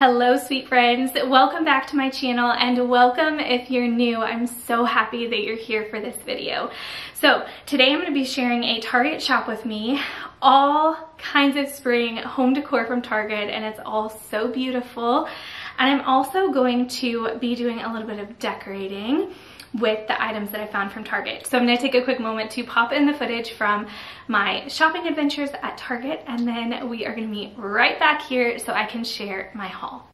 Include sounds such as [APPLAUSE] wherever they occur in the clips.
Hello sweet friends, welcome back to my channel and welcome if you're new. I'm so happy that you're here for this video. So today I'm going to be sharing a Target shop with me, all kinds of spring home decor from Target and it's all so beautiful. And I'm also going to be doing a little bit of decorating with the items that I found from Target. So I'm gonna take a quick moment to pop in the footage from my shopping adventures at Target and then we are gonna meet right back here so I can share my haul.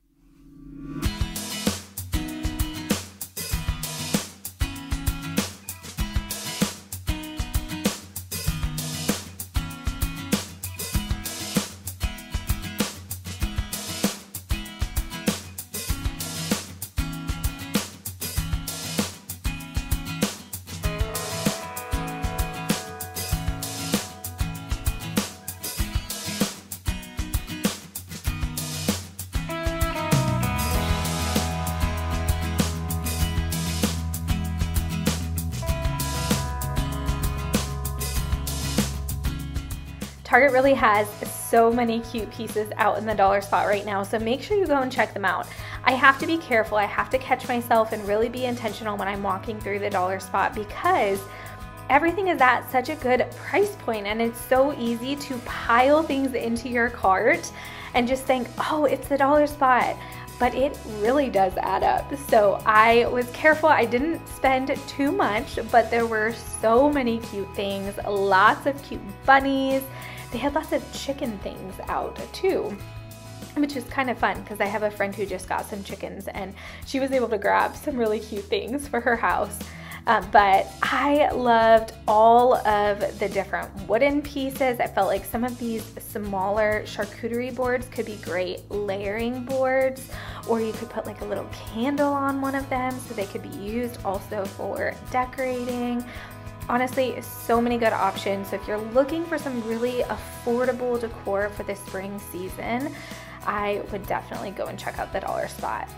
Target really has so many cute pieces out in the dollar spot right now, so make sure you go and check them out. I have to be careful, I have to catch myself and really be intentional when I'm walking through the dollar spot because everything is at such a good price point and it's so easy to pile things into your cart and just think, oh, it's the dollar spot but it really does add up. So I was careful. I didn't spend too much, but there were so many cute things, lots of cute bunnies they had lots of chicken things out too which is kind of fun because I have a friend who just got some chickens and she was able to grab some really cute things for her house. Uh, but I loved all of the different wooden pieces. I felt like some of these smaller charcuterie boards could be great layering boards, or you could put like a little candle on one of them so they could be used also for decorating honestly so many good options. So if you're looking for some really affordable decor for the spring season i would definitely go and check out the dollar spot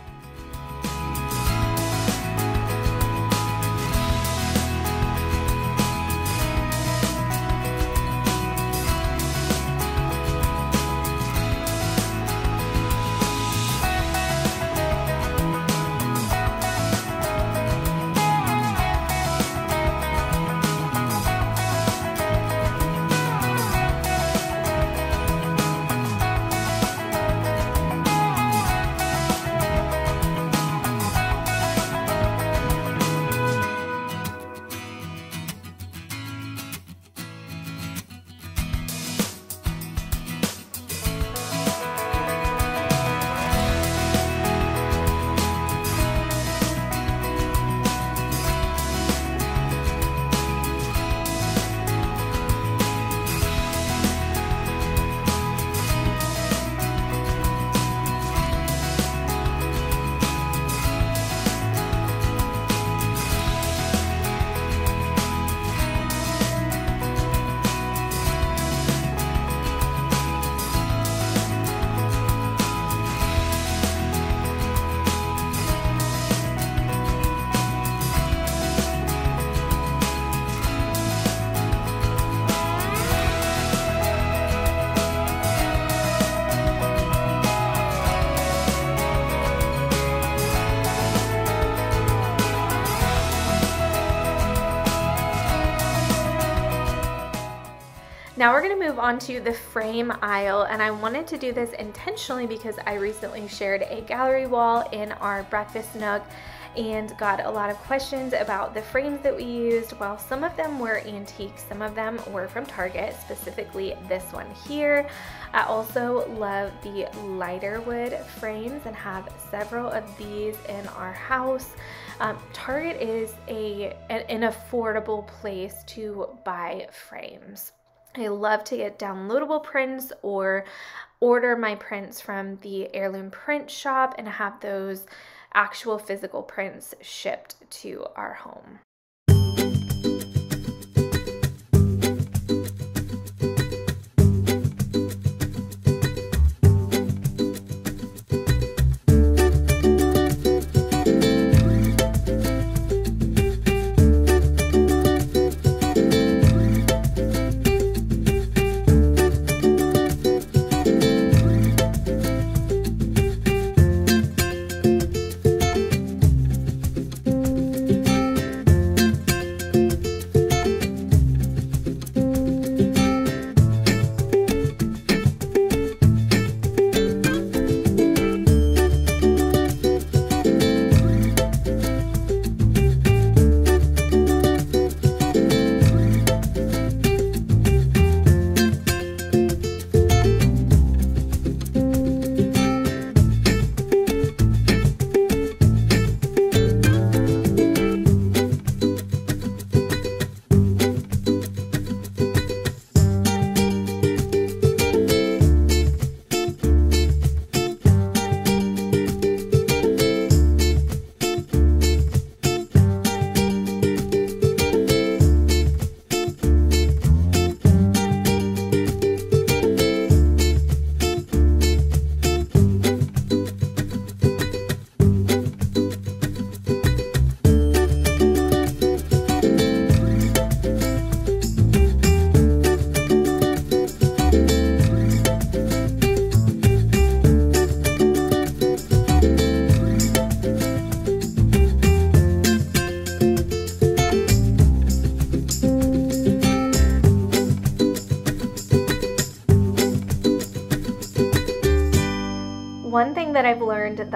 Now we're gonna move on to the frame aisle and I wanted to do this intentionally because I recently shared a gallery wall in our breakfast nook and got a lot of questions about the frames that we used. While some of them were antique, some of them were from Target, specifically this one here. I also love the lighter wood frames and have several of these in our house. Um, Target is a an, an affordable place to buy frames. I love to get downloadable prints or order my prints from the heirloom print shop and have those actual physical prints shipped to our home.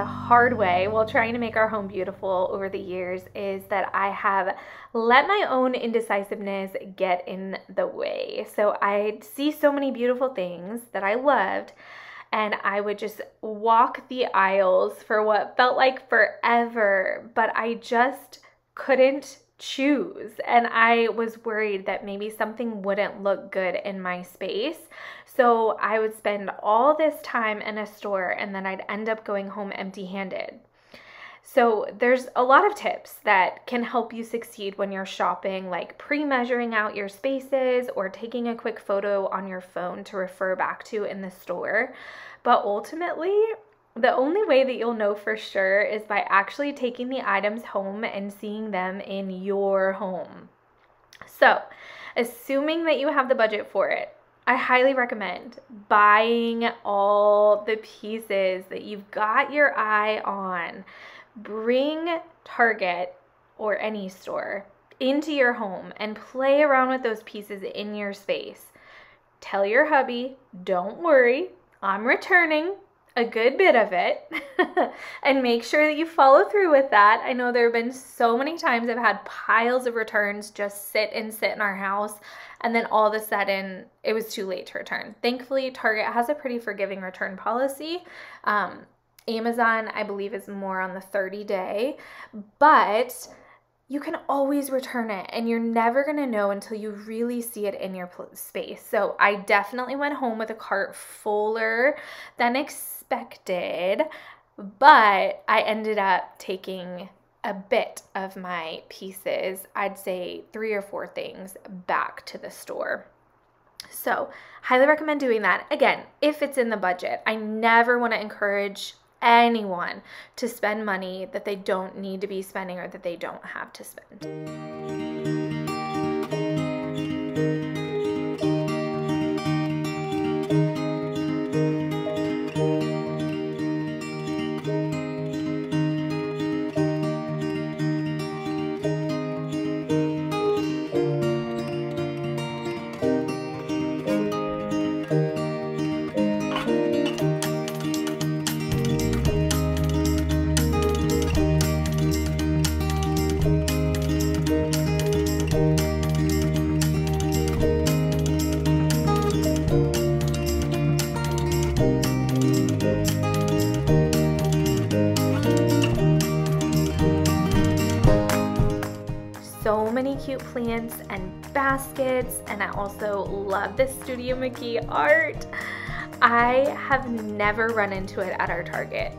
The hard way while trying to make our home beautiful over the years is that I have let my own indecisiveness get in the way. So I see so many beautiful things that I loved, and I would just walk the aisles for what felt like forever, but I just couldn't choose. And I was worried that maybe something wouldn't look good in my space. So I would spend all this time in a store and then I'd end up going home empty handed. So, there's a lot of tips that can help you succeed when you're shopping, like pre measuring out your spaces or taking a quick photo on your phone to refer back to in the store. But ultimately, the only way that you'll know for sure is by actually taking the items home and seeing them in your home. So, assuming that you have the budget for it, I highly recommend buying all the pieces that you've got your eye on. Bring Target or any store into your home and play around with those pieces in your space. Tell your hubby, don't worry, I'm returning a good bit of it [LAUGHS] and make sure that you follow through with that. I know there have been so many times I've had piles of returns just sit and sit in our house and then all of a sudden it was too late to return. Thankfully, Target has a pretty forgiving return policy. Um, Amazon, I believe, is more on the 30 day, but you can always return it and you're never going to know until you really see it in your space. So I definitely went home with a cart fuller than expected, but I ended up taking a bit of my pieces, I'd say three or four things, back to the store. So, highly recommend doing that. Again, if it's in the budget, I never want to encourage anyone to spend money that they don't need to be spending or that they don't have to spend. Cute plants and baskets and I also love the Studio McGee art. I have never run into it at our Target.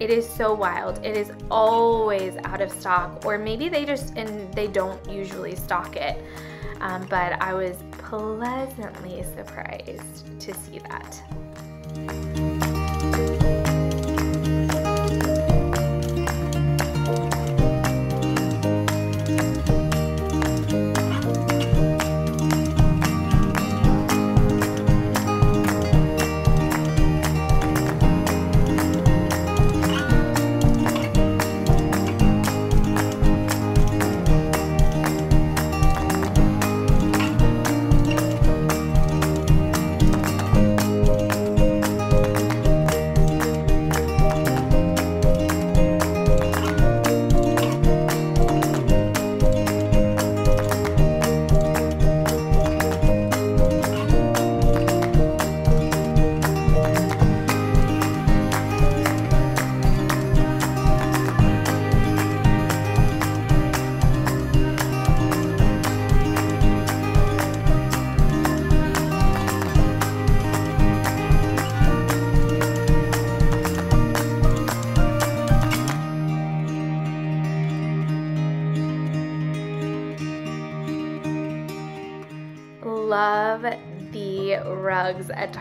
It is so wild. It is always out of stock or maybe they just and they don't usually stock it. Um, but I was pleasantly surprised to see that.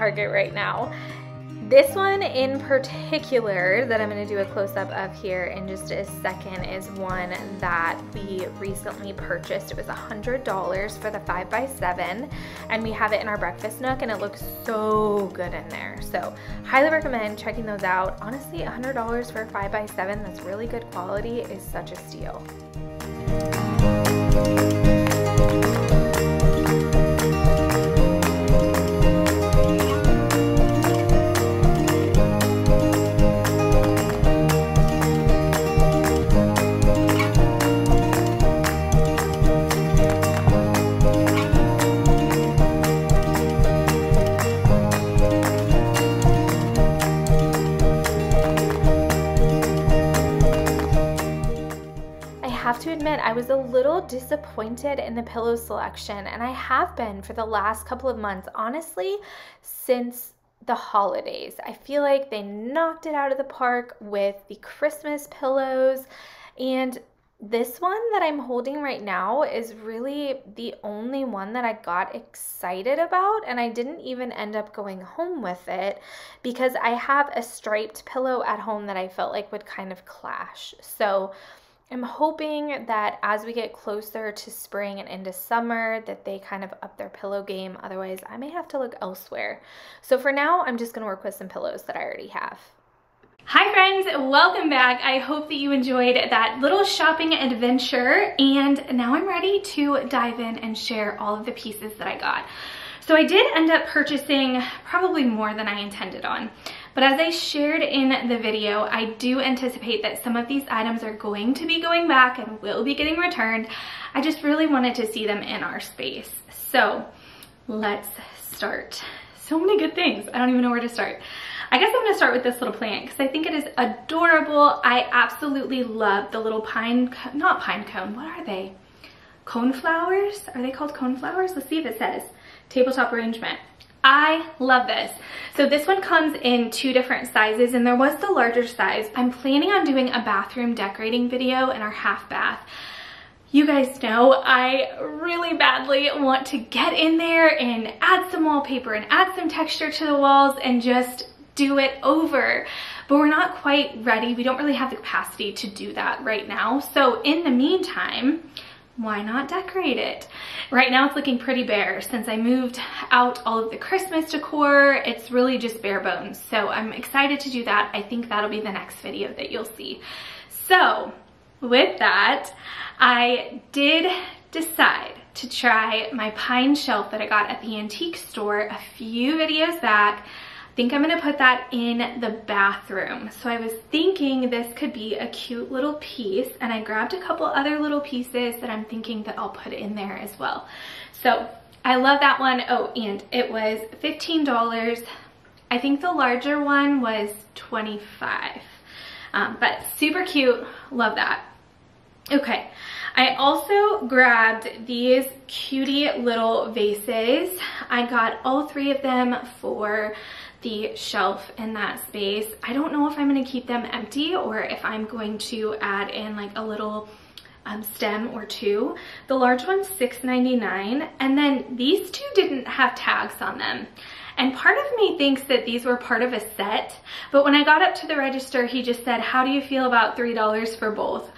Target right now. This one in particular that I'm going to do a close-up of here in just a second is one that we recently purchased. It was $100 for the 5x7 and we have it in our breakfast nook and it looks so good in there. So highly recommend checking those out. Honestly, $100 for a 5x7 that's really good quality is such a steal. Admit, I was a little disappointed in the pillow selection, and I have been for the last couple of months, honestly, since the holidays. I feel like they knocked it out of the park with the Christmas pillows, and this one that I'm holding right now is really the only one that I got excited about, and I didn't even end up going home with it because I have a striped pillow at home that I felt like would kind of clash. So I'm hoping that as we get closer to spring and into summer that they kind of up their pillow game. Otherwise, I may have to look elsewhere. So for now, I'm just going to work with some pillows that I already have. Hi friends, welcome back. I hope that you enjoyed that little shopping adventure and now I'm ready to dive in and share all of the pieces that I got. So I did end up purchasing probably more than I intended on. But as I shared in the video, I do anticipate that some of these items are going to be going back and will be getting returned. I just really wanted to see them in our space. So let's start. So many good things. I don't even know where to start. I guess I'm gonna start with this little plant because I think it is adorable. I absolutely love the little pine, not pine cone, what are they? Cone flowers? Are they called cone flowers? Let's see if it says. Tabletop arrangement. I love this. So this one comes in two different sizes and there was the larger size. I'm planning on doing a bathroom decorating video in our half bath. You guys know I really badly want to get in there and add some wallpaper and add some texture to the walls and just do it over. But we're not quite ready. We don't really have the capacity to do that right now. So in the meantime, why not decorate it? Right now it's looking pretty bare. Since I moved out all of the Christmas decor, it's really just bare bones. So I'm excited to do that. I think that'll be the next video that you'll see. So with that, I did decide to try my pine shelf that I got at the antique store a few videos back think I'm gonna put that in the bathroom. So I was thinking this could be a cute little piece and I grabbed a couple other little pieces that I'm thinking that I'll put in there as well. So I love that one. Oh, and it was $15. I think the larger one was 25 um, but super cute, love that. Okay, I also grabbed these cutie little vases. I got all three of them for the shelf in that space. I don't know if I'm gonna keep them empty or if I'm going to add in like a little um, stem or two. The large one's $6.99 and then these two didn't have tags on them. And part of me thinks that these were part of a set, but when I got up to the register, he just said, how do you feel about $3 for both?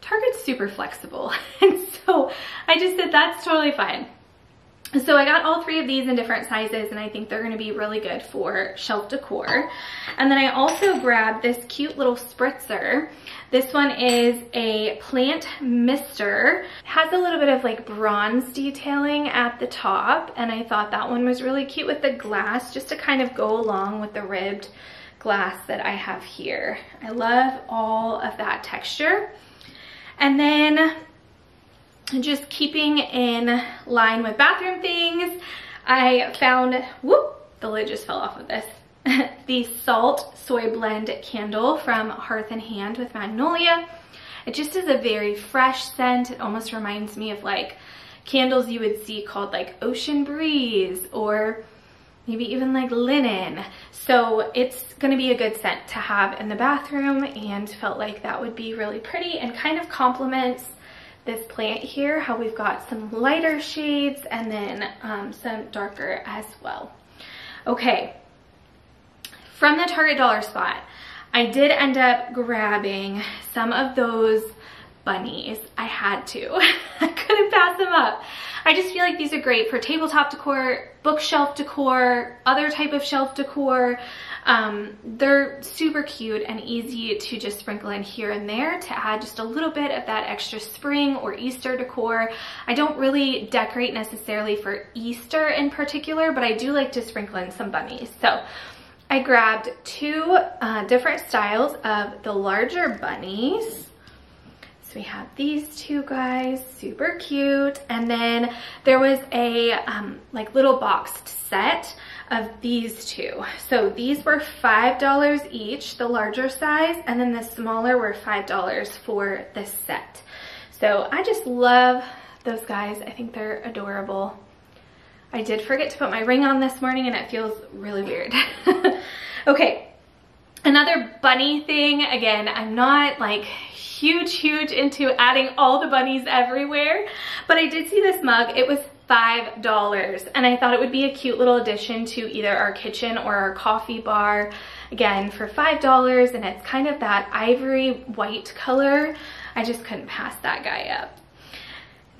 Target's super flexible. [LAUGHS] And so I just said, that's totally fine. So I got all three of these in different sizes and I think they're gonna be really good for shelf decor. And then I also grabbed this cute little spritzer. This one is a plant mister. It has a little bit of like bronze detailing at the top and I thought that one was really cute with the glass just to kind of go along with the ribbed glass that I have here. I love all of that texture. And then just keeping in line with bathroom things, I found, whoop, the lid just fell off of this, [LAUGHS] the Salt Soy Blend Candle from Hearth and Hand with Magnolia. It just is a very fresh scent. It almost reminds me of like candles you would see called like Ocean Breeze or maybe even like linen. So it's gonna be a good scent to have in the bathroom and felt like that would be really pretty and kind of complements this plant here, how we've got some lighter shades and then um, some darker as well. Okay, from the Target dollar spot, I did end up grabbing some of those bunnies. I had to. [LAUGHS] I couldn't pass them up. I just feel like these are great for tabletop decor, bookshelf decor, other type of shelf decor. Um, they're super cute and easy to just sprinkle in here and there to add just a little bit of that extra spring or Easter decor. I don't really decorate necessarily for Easter in particular, but I do like to sprinkle in some bunnies. So I grabbed two uh, different styles of the larger bunnies. So we have these two guys, super cute. And then there was a um, like little boxed set of these two. So these were $5 each, the larger size, and then the smaller were $5 for the set. So I just love those guys. I think they're adorable. I did forget to put my ring on this morning and it feels really weird. [LAUGHS] okay, another bunny thing. Again, I'm not like huge, huge into adding all the bunnies everywhere, but I did see this mug. It was $5 and I thought it would be a cute little addition to either our kitchen or our coffee bar. Again, for $5 and it's kind of that ivory white color. I just couldn't pass that guy up.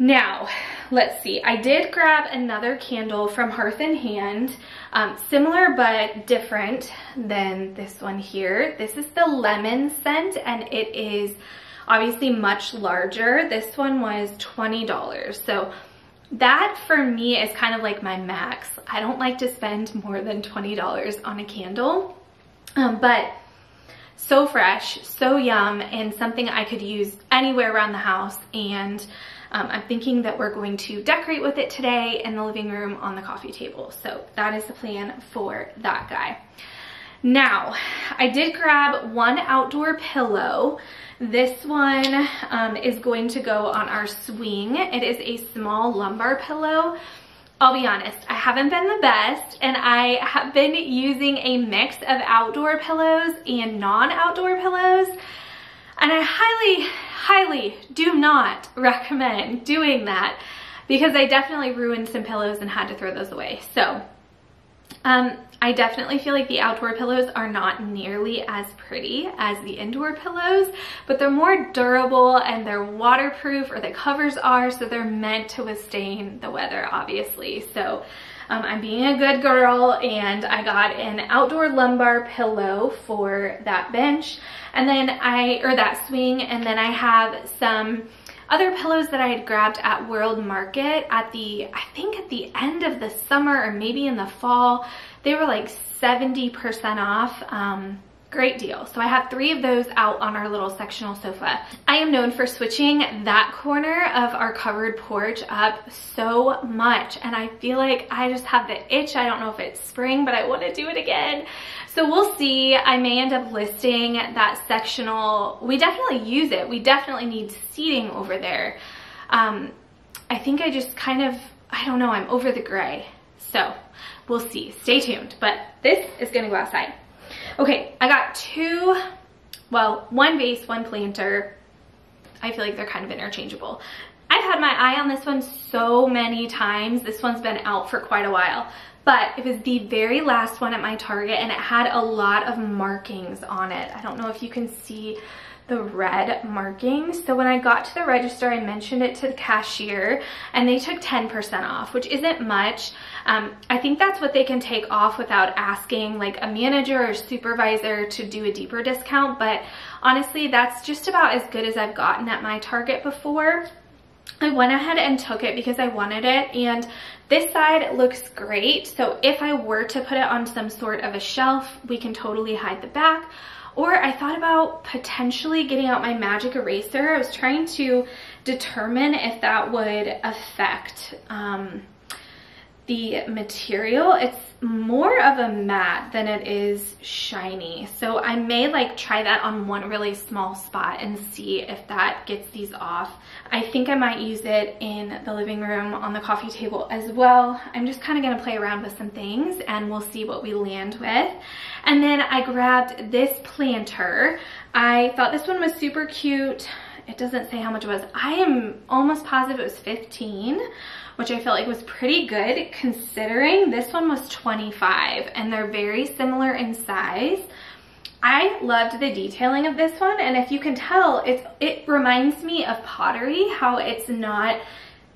Now, let's see. I did grab another candle from Hearth and Hand, um, similar but different than this one here. This is the lemon scent and it is obviously much larger. This one was $20. So that for me is kind of like my max. I don't like to spend more than $20 on a candle, um, but so fresh, so yum, and something I could use anywhere around the house. And um, I'm thinking that we're going to decorate with it today in the living room on the coffee table. So that is the plan for that guy. Now, I did grab one outdoor pillow. This one um, is going to go on our swing. It is a small lumbar pillow. I'll be honest, I haven't been the best and I have been using a mix of outdoor pillows and non-outdoor pillows. And I highly, highly do not [LAUGHS] recommend doing that because I definitely ruined some pillows and had to throw those away. So um, I definitely feel like the outdoor pillows are not nearly as pretty as the indoor pillows, but they're more durable and they're waterproof or the covers are, so they're meant to withstand the weather, obviously. So um, I'm being a good girl and I got an outdoor lumbar pillow for that bench and then I, or that swing, and then I have some other pillows that I had grabbed at World Market at the, I think at the end of the summer or maybe in the fall. They were like 70% off. Um, great deal. So I have three of those out on our little sectional sofa. I am known for switching that corner of our covered porch up so much and I feel like I just have the itch. I don't know if it's spring, but I want to do it again. So we'll see. I may end up listing that sectional. We definitely use it. We definitely need seating over there. Um, I think I just kind of, I don't know, I'm over the gray. So we'll see. Stay tuned. But this is going to go outside. Okay, I got two, well, one vase, one planter. I feel like they're kind of interchangeable. I've had my eye on this one so many times. This one's been out for quite a while but it was the very last one at my Target and it had a lot of markings on it. I don't know if you can see the red markings. So when I got to the register, I mentioned it to the cashier and they took 10% off, which isn't much. Um, I think that's what they can take off without asking like a manager or supervisor to do a deeper discount. But honestly, that's just about as good as I've gotten at my Target before. I went ahead and took it because I wanted it and this side looks great. So if I were to put it on some sort of a shelf, we can totally hide the back. Or I thought about potentially getting out my magic eraser. I was trying to determine if that would affect um, the material. It's more of a matte than it is shiny. So I may like try that on one really small spot and see if that gets these off. I think I might use it in the living room on the coffee table as well. I'm just kind of going to play around with some things and we'll see what we land with. And then I grabbed this planter. I thought this one was super cute. It doesn't say how much it was. I am almost positive it was 15 which I felt like was pretty good considering this one was 25 and they're very similar in size. I loved the detailing of this one and if you can tell, it's, it reminds me of pottery, how it's not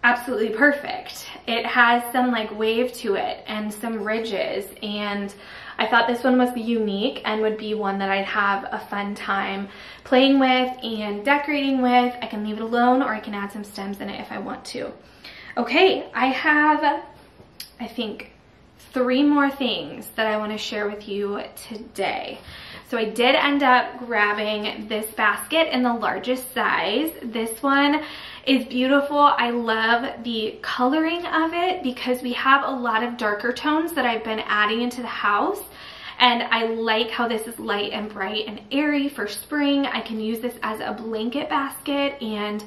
absolutely perfect. It has some like wave to it and some ridges and I thought this one was unique and would be one that I'd have a fun time playing with and decorating with. I can leave it alone or I can add some stems in it if I want to. Okay, I have, I think, three more things that I want to share with you today. So I did end up grabbing this basket in the largest size. This one is beautiful. I love the coloring of it because we have a lot of darker tones that I've been adding into the house. And I like how this is light and bright and airy for spring. I can use this as a blanket basket and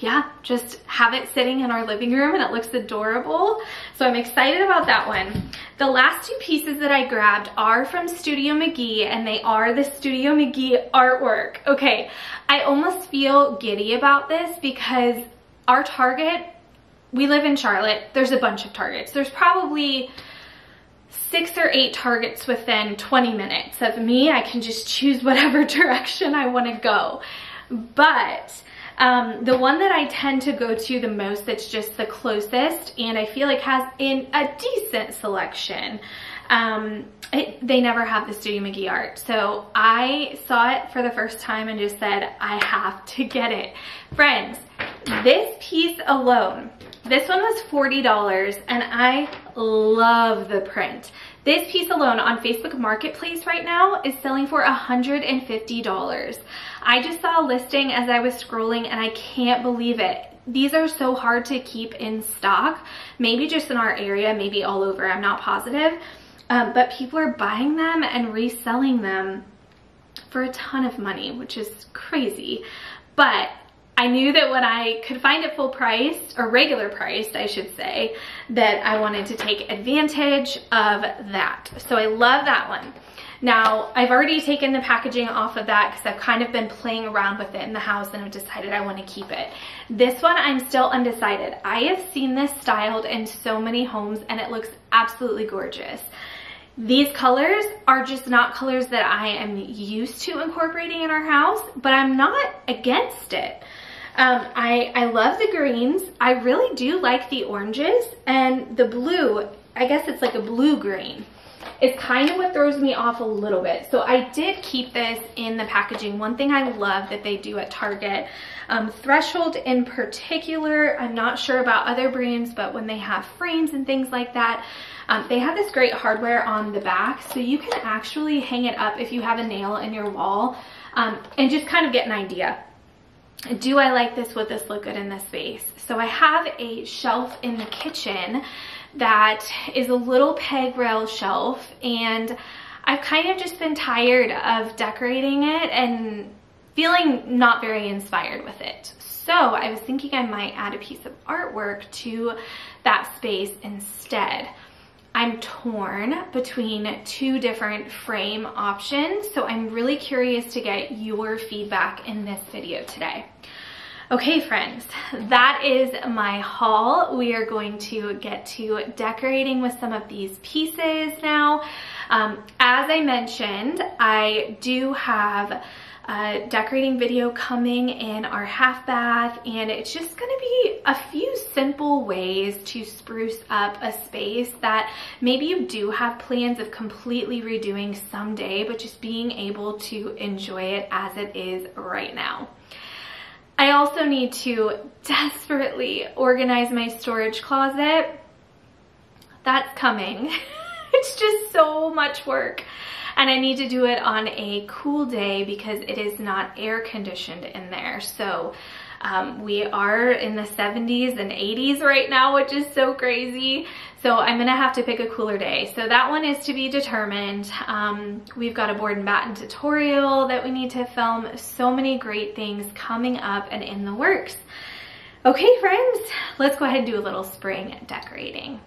yeah, just have it sitting in our living room and it looks adorable. So I'm excited about that one. The last two pieces that I grabbed are from Studio McGee and they are the Studio McGee artwork. Okay, I almost feel giddy about this because our Target, we live in Charlotte, there's a bunch of Targets. There's probably six or eight Targets within 20 minutes of me. I can just choose [LAUGHS] whatever direction I wanna go. But um, the one that I tend to go to the most that's just the closest and I feel like has in a decent selection um, it, they never have the Studio McGee art. So I saw it for the first time and just said, I have to get it. Friends, this piece alone, this one was $40 and I love the print. This piece alone on Facebook Marketplace right now is selling for $150. I just saw a listing as I was scrolling and I can't believe it. These are so hard to keep in stock, maybe just in our area, maybe all over, I'm not positive. Um, but people are buying them and reselling them for a ton of money, which is crazy. But I knew that when I could find it full price, or regular priced, I should say, that I wanted to take advantage of that. So I love that one. Now, I've already taken the packaging off of that because I've kind of been playing around with it in the house and I've decided I want to keep it. This one, I'm still undecided. I have seen this styled in so many homes and it looks absolutely gorgeous. These colors are just not colors that I am used to incorporating in our house, but I'm not against it. Um, I, I love the greens. I really do like the oranges and the blue, I guess it's like a blue green. It's kind of what throws me off a little bit. So I did keep this in the packaging. One thing I love that they do at Target, um, Threshold in particular, I'm not sure about other brands, but when they have frames and things like that, um, they have this great hardware on the back, so you can actually hang it up if you have a nail in your wall um, and just kind of get an idea. Do I like this? Would this look good in this space? So I have a shelf in the kitchen that is a little peg rail shelf and I've kind of just been tired of decorating it and feeling not very inspired with it. So I was thinking I might add a piece of artwork to that space instead. I'm torn between two different frame options, so I'm really curious to get your feedback in this video today. Okay friends, that is my haul. We are going to get to decorating with some of these pieces now. Um, as I mentioned, I do have decorating video coming in our half bath and it's just gonna be a few simple ways to spruce up a space that maybe you do have plans of completely redoing someday but just being able to enjoy it as it is right now. I also need to desperately organize my storage closet. That's coming. [LAUGHS] it's just so much work and I need to do it on a cool day because it is not air conditioned in there. So um, we are in the 70s and 80s right now, which is so crazy. So I'm gonna have to pick a cooler day. So that one is to be determined. Um, we've got a board and batten tutorial that we need to film. So many great things coming up and in the works. Okay, friends, let's go ahead and do a little spring decorating.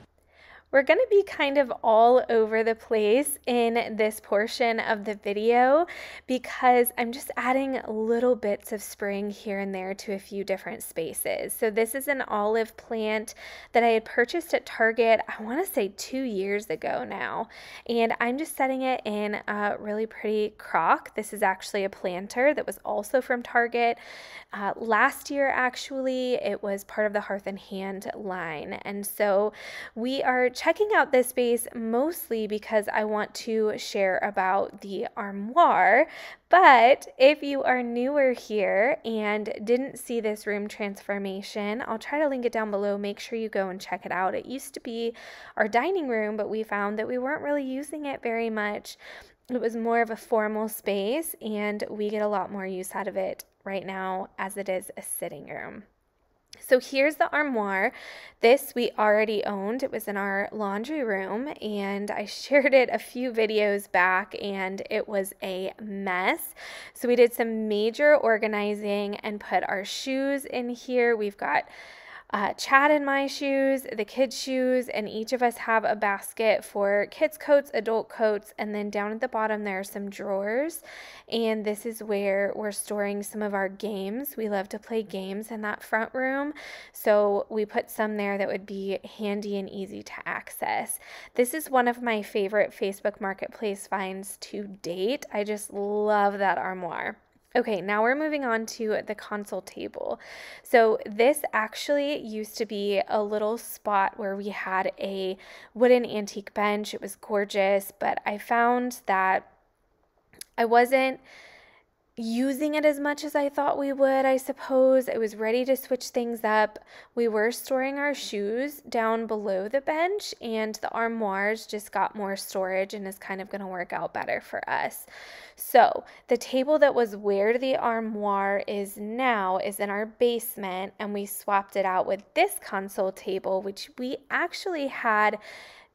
We're going to be kind of all over the place in this portion of the video because I'm just adding little bits of spring here and there to a few different spaces. So this is an olive plant that I had purchased at Target, I want to say two years ago now. And I'm just setting it in a really pretty crock. This is actually a planter that was also from Target. Uh, last year, actually, it was part of the Hearth and Hand line. And so we are checking out this space mostly because I want to share about the armoire. But if you are newer here and didn't see this room transformation, I'll try to link it down below. Make sure you go and check it out. It used to be our dining room, but we found that we weren't really using it very much. It was more of a formal space, and we get a lot more use out of it right now as it is a sitting room. So here's the armoire. This we already owned. It was in our laundry room and I [LAUGHS] shared it a few videos back and it was a mess. So we did some major organizing and put our shoes in here. We've got uh, Chad and my shoes, the kids' shoes, and each of us have a basket for kids' coats, adult coats, and then down at the bottom there are some drawers. And this is where we're storing some of our games. We love to play games in that front room, so we put some there that would be handy and easy to access. This is one of my favorite Facebook Marketplace finds to date. I just love that armoire. Okay, now we're moving on to the console table. So this actually used to be a little spot where we had a wooden antique bench. It was gorgeous, but I found that I wasn't using it as much as I thought we would, I suppose. I was ready to switch things up. We were storing our shoes down below the bench, and the armoires just got more storage and is kind of going to work out better for us. So, the table that was where the armoire is now is in our basement, and we swapped it out with this console table, which we actually had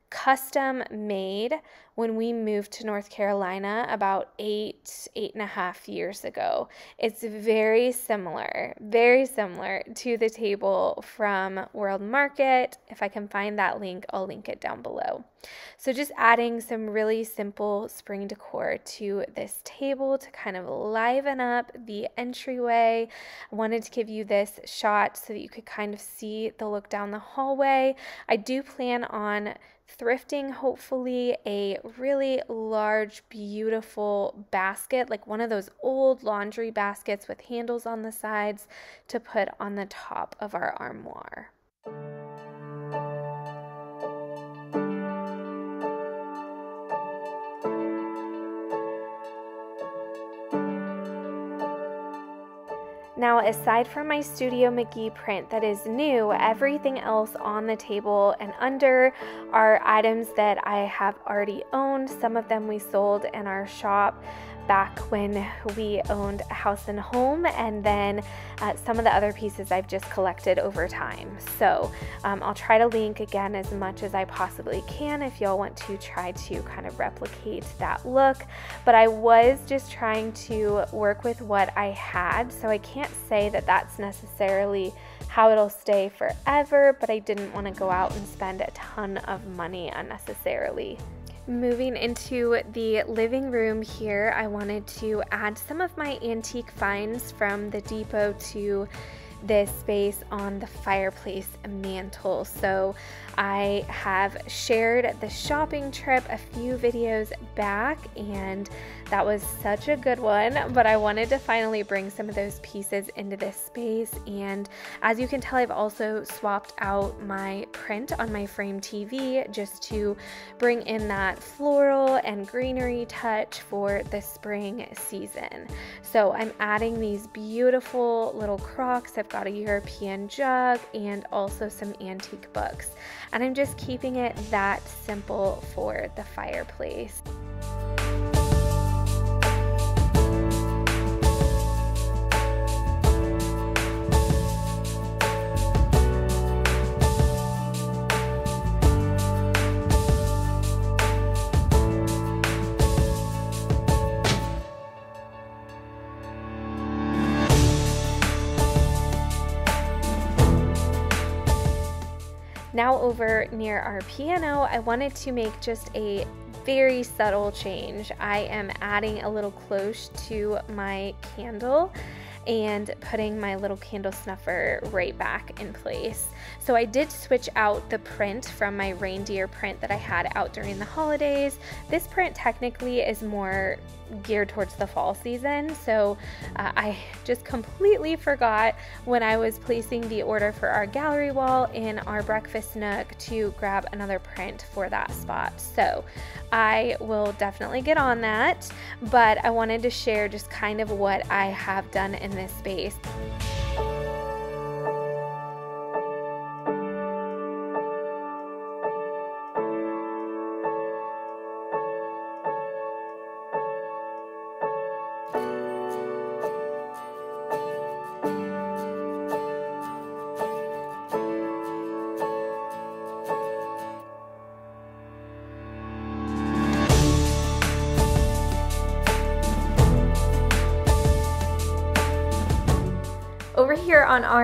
custom made when we moved to North Carolina about eight, eight and a half years ago. It's very similar, very similar to the table from World Market. If I can find that link, I'll link it down below. So, just adding some really simple spring decor to this table to kind of liven up the entryway. I wanted to give you this shot so that you could kind of see the look down the hallway. I do plan on thrifting hopefully a really large beautiful basket like one of those old laundry baskets with handles on the sides to put on the top of our armoire. Now, aside from my Studio McGee print that is new, everything else on the table and under are items that I have already owned. Some of them we sold in our shop back when we owned a House and Holm, and then uh, some of the other pieces I've just collected over time. So um, I'll try to link again as much as I possibly can if y'all want to try to kind of replicate that look. But I was just trying to work with what I had, so I can't say that that's necessarily how it'll stay forever, but I didn't want to go out and spend a ton of money unnecessarily. Moving into the living room here, I wanted to add some of my antique finds from the depot to this space on the fireplace mantle. So I have shared the shopping trip a few videos back, and that was such a good one. But I wanted to finally bring some of those pieces into this space. And as you can tell, I've also swapped out my print on my frame TV just to bring in that floral and greenery touch for the spring season. So I'm adding these beautiful little crocks. I've got a European jug and also some antique books and I'm just keeping it that simple for the fireplace. Now over near our piano, I wanted to make just a very subtle change. I am adding a little cloche to my candle and putting my little candle snuffer right back in place. So I did switch out the print from my reindeer print that I had out during the holidays. This print technically is more geared towards the fall season. So uh, I just completely forgot when I was placing the order for our gallery wall in our breakfast nook to grab another print for that spot. So I will definitely get on that, but I wanted to share just kind of what I have done in this space.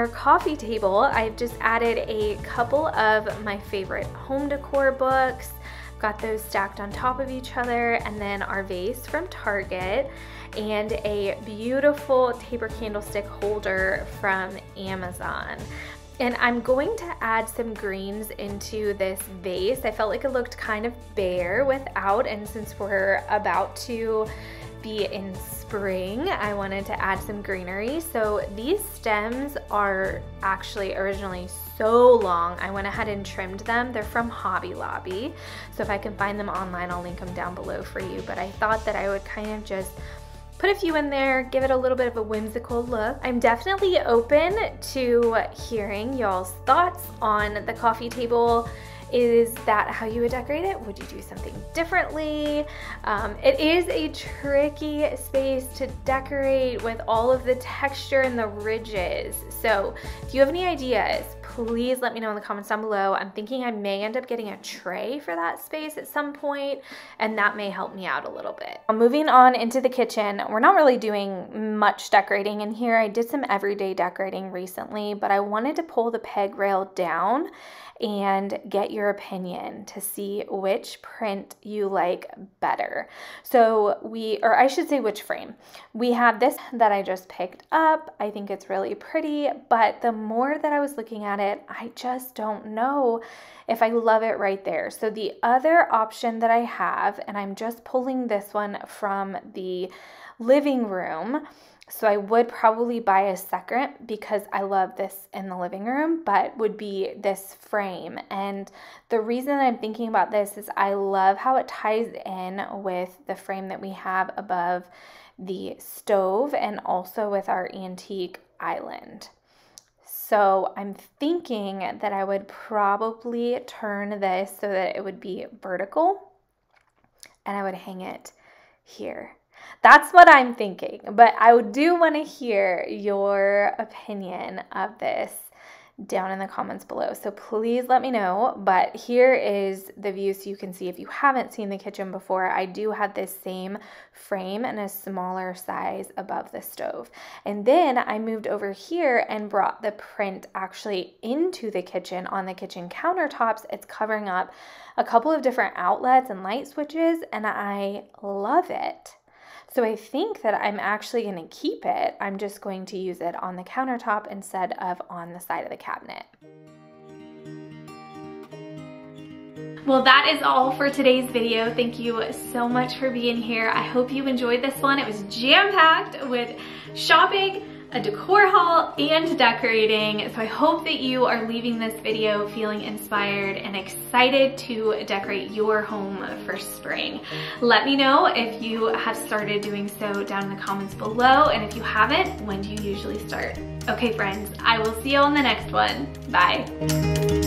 Our coffee table, I've just added a couple of my favorite home decor books. Got those stacked on top of each other and then our vase from Target and a beautiful taper candlestick holder from Amazon. And I'm going to add some greens into this vase. I felt like it looked kind of bare without, and since we're about to be in spring, I wanted to add some greenery. So these stems are actually originally so long. I went ahead and trimmed them. They're from Hobby Lobby. So if I can find them online, I'll link them down below for you. But I thought that I would kind of just put a few in there, give it a little bit of a whimsical look. I'm definitely open to hearing y'all's thoughts on the coffee table. Is that how you would decorate it? Would you do something differently? Um, it is a tricky space to decorate with all of the texture and the ridges. So if you have any ideas, please let me know in the comments down below. I'm thinking I may end up getting a tray for that space at some point, and that may help me out a little bit. Moving on into the kitchen, we're not really doing much decorating in here. I did some everyday decorating recently, but I wanted to pull the peg rail down and get your opinion to see which print you like better. So we, or I should say which frame. We have this that I just picked up. I think it's really pretty, but the more that I was looking at it, I just don't know if I love it right there. So the other option that I have, and I'm just pulling this one from the living room, so I would probably buy a second because I love this in the living room, but would be this frame. And the reason I'm thinking about this is I love how it ties in with the frame that we have above the stove and also with our antique island. So I'm thinking that I would probably turn this so that it would be vertical and I would hang it here. That's what I'm thinking, but I do want to hear your opinion of this down in the comments below. So please let me know. But here is the view so you can see if you haven't seen the kitchen before, I do have this same frame and a smaller size above the stove. And then I moved over here and brought the print actually into the kitchen on the kitchen countertops. It's covering up a couple of different outlets and light switches and I love it. So I think that I'm actually going to keep it. I'm just going to use it on the countertop instead of on the side of the cabinet. Well, that is all for today's video. Thank you so much for being here. I hope you enjoyed this one. It was jam-packed with shopping, a decor haul, and decorating. So I hope that you are leaving this video feeling inspired and excited to decorate your home for spring. Let me know if you have started doing so down in the comments below. And if you haven't, when do you usually start? Okay, friends, I will see you on the next one. Bye.